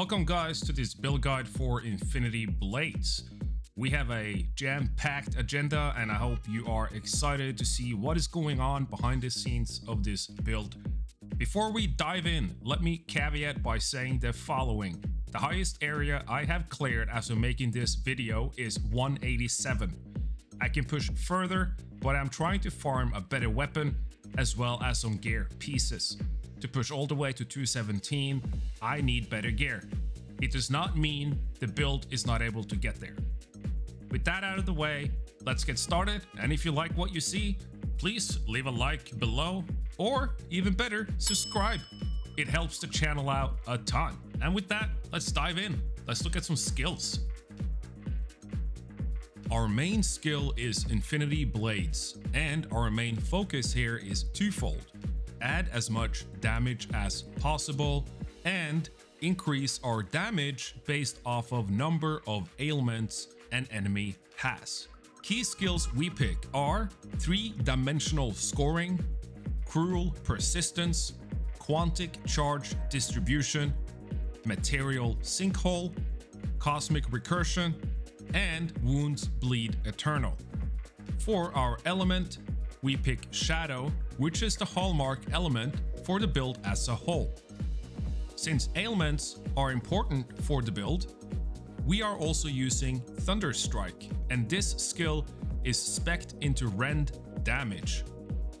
Welcome guys to this build guide for Infinity Blades. We have a jam-packed agenda and I hope you are excited to see what is going on behind the scenes of this build. Before we dive in, let me caveat by saying the following. The highest area I have cleared as of making this video is 187. I can push further, but I'm trying to farm a better weapon as well as some gear pieces. To push all the way to 217, I need better gear. It does not mean the build is not able to get there. With that out of the way, let's get started, and if you like what you see, please leave a like below, or even better, subscribe. It helps the channel out a ton. And with that, let's dive in. Let's look at some skills. Our main skill is Infinity Blades, and our main focus here is twofold add as much damage as possible, and increase our damage based off of number of ailments an enemy has. Key skills we pick are 3-dimensional scoring, cruel persistence, quantic charge distribution, material sinkhole, cosmic recursion, and wounds bleed eternal. For our element, we pick Shadow, which is the hallmark element for the build as a whole. Since ailments are important for the build, we are also using Thunderstrike, and this skill is spec'd into rend damage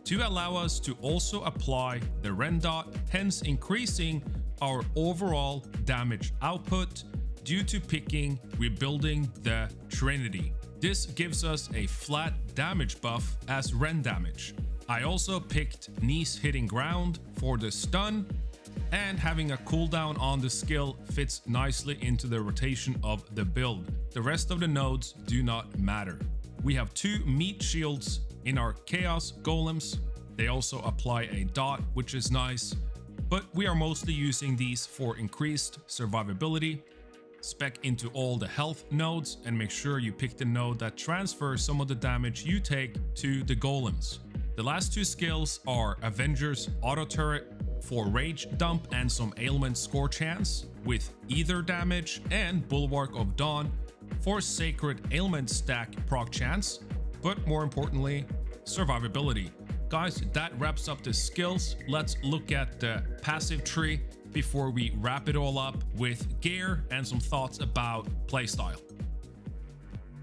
to allow us to also apply the rend dot, hence increasing our overall damage output due to picking rebuilding the Trinity. This gives us a flat damage buff as rend damage. I also picked knees hitting ground for the stun and having a cooldown on the skill fits nicely into the rotation of the build. The rest of the nodes do not matter. We have two meat shields in our chaos golems. They also apply a dot, which is nice, but we are mostly using these for increased survivability spec into all the health nodes and make sure you pick the node that transfers some of the damage you take to the golems. The last two skills are Avengers Auto Turret for Rage Dump and some Ailment Score Chance with Aether damage and Bulwark of Dawn for Sacred Ailment Stack proc chance, but more importantly, survivability. Guys, that wraps up the skills. Let's look at the passive tree before we wrap it all up with gear and some thoughts about playstyle.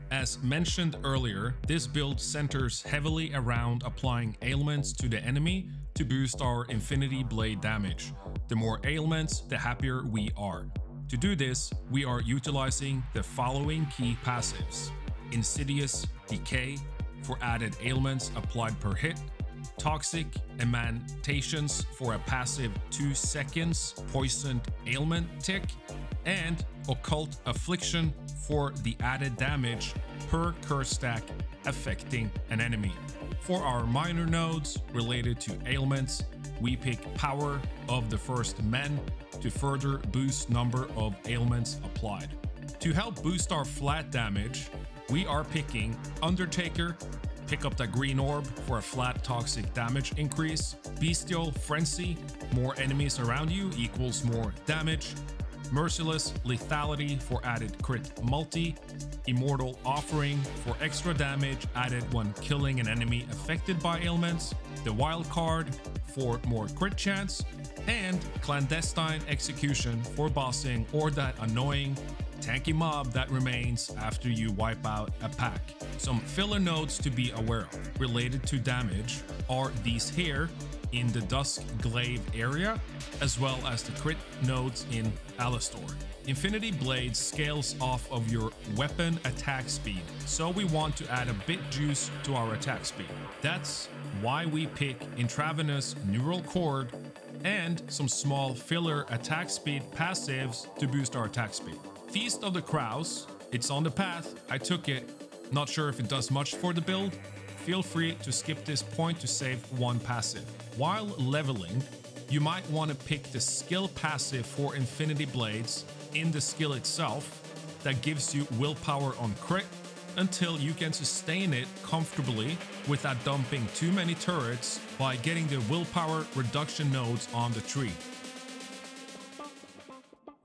As mentioned earlier, this build centers heavily around applying ailments to the enemy to boost our Infinity Blade damage. The more ailments, the happier we are. To do this, we are utilizing the following key passives. Insidious Decay for added ailments applied per hit, Toxic Emanations for a passive 2 seconds poisoned ailment tick, and Occult Affliction for the added damage per curse stack affecting an enemy. For our minor nodes related to ailments, we pick Power of the First Men to further boost number of ailments applied. To help boost our flat damage, we are picking Undertaker Pick up that green orb for a flat toxic damage increase. Bestial Frenzy, more enemies around you equals more damage. Merciless Lethality for added crit multi. Immortal Offering for extra damage added when killing an enemy affected by ailments. The Wild Card for more crit chance. And Clandestine Execution for bossing or that annoying tanky mob that remains after you wipe out a pack. Some filler nodes to be aware of related to damage are these here in the Dusk Glaive area, as well as the crit nodes in Alastor. Infinity Blade scales off of your weapon attack speed, so we want to add a bit juice to our attack speed. That's why we pick Intravenous Neural Cord and some small filler attack speed passives to boost our attack speed. Feast of the Crows, it's on the path, I took it, not sure if it does much for the build, feel free to skip this point to save one passive. While leveling, you might want to pick the skill passive for Infinity Blades in the skill itself that gives you willpower on crit until you can sustain it comfortably without dumping too many turrets by getting the willpower reduction nodes on the tree.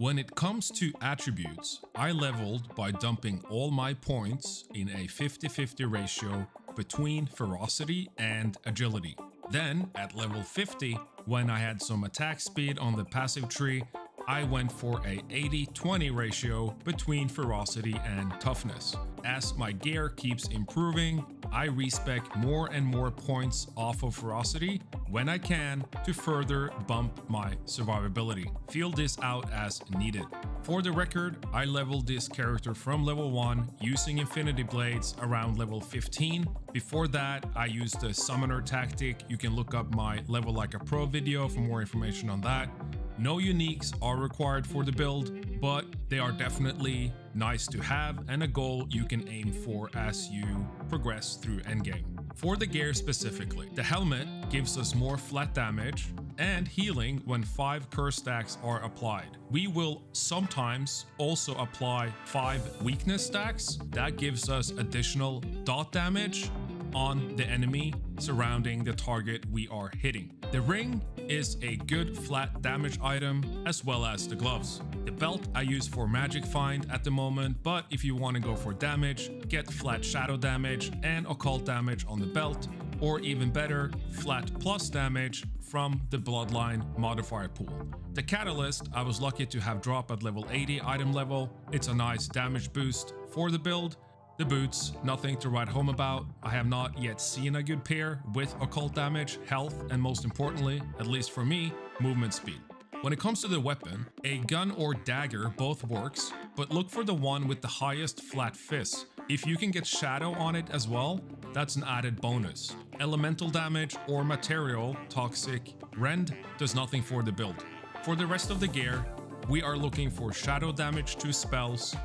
When it comes to attributes, I leveled by dumping all my points in a 50-50 ratio between ferocity and agility. Then, at level 50, when I had some attack speed on the passive tree, I went for a 80-20 ratio between ferocity and toughness. As my gear keeps improving, I respec more and more points off of ferocity when I can to further bump my survivability. Feel this out as needed. For the record, I leveled this character from level 1 using Infinity Blades around level 15. Before that, I used the Summoner tactic. You can look up my Level Like a Pro video for more information on that. No uniques are required for the build, but they are definitely nice to have and a goal you can aim for as you progress through endgame. For the gear specifically, the helmet gives us more flat damage and healing when 5 curse stacks are applied. We will sometimes also apply 5 weakness stacks. That gives us additional dot damage on the enemy surrounding the target we are hitting. The ring is a good flat damage item as well as the gloves. The belt I use for magic find at the moment, but if you want to go for damage, get flat shadow damage and occult damage on the belt, or even better, flat plus damage from the bloodline modifier pool. The catalyst I was lucky to have drop at level 80 item level. It's a nice damage boost for the build the boots, nothing to write home about. I have not yet seen a good pair with occult damage, health, and most importantly, at least for me, movement speed. When it comes to the weapon, a gun or dagger both works, but look for the one with the highest flat fist. If you can get shadow on it as well, that's an added bonus. Elemental damage or material, toxic, rend does nothing for the build. For the rest of the gear, we are looking for shadow damage to spells,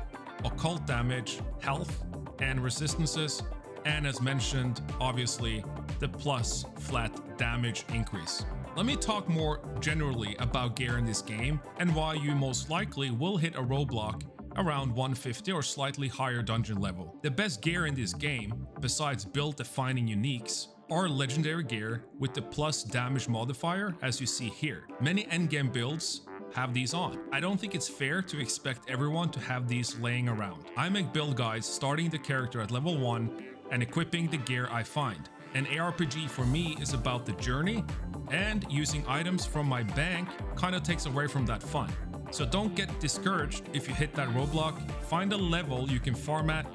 occult damage, health, and resistances, and as mentioned, obviously, the plus flat damage increase. Let me talk more generally about gear in this game and why you most likely will hit a roadblock around 150 or slightly higher dungeon level. The best gear in this game, besides build defining uniques, are legendary gear with the plus damage modifier as you see here. Many endgame builds have these on. I don't think it's fair to expect everyone to have these laying around. I make build guides starting the character at level 1 and equipping the gear I find. An ARPG for me is about the journey and using items from my bank kind of takes away from that fun. So don't get discouraged if you hit that roadblock, find a level you can farm at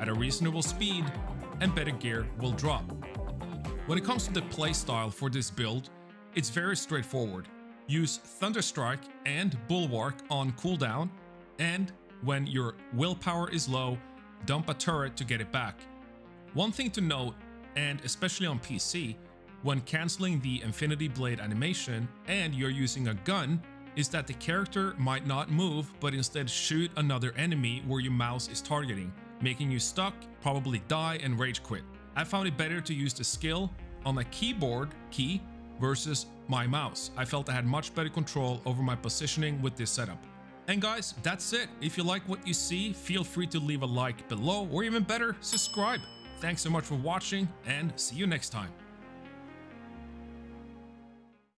at a reasonable speed and better gear will drop. When it comes to the playstyle for this build, it's very straightforward. Use Thunderstrike and Bulwark on cooldown, and when your willpower is low, dump a turret to get it back. One thing to note, and especially on PC, when cancelling the Infinity Blade animation and you're using a gun, is that the character might not move but instead shoot another enemy where your mouse is targeting, making you stuck, probably die and rage quit. I found it better to use the skill on a keyboard key versus my mouse. I felt I had much better control over my positioning with this setup. And guys, that's it. If you like what you see, feel free to leave a like below or even better, subscribe. Thanks so much for watching and see you next time.